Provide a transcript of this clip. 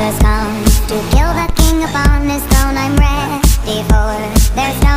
has come To kill the king upon. His throne I'm ready for. Their stones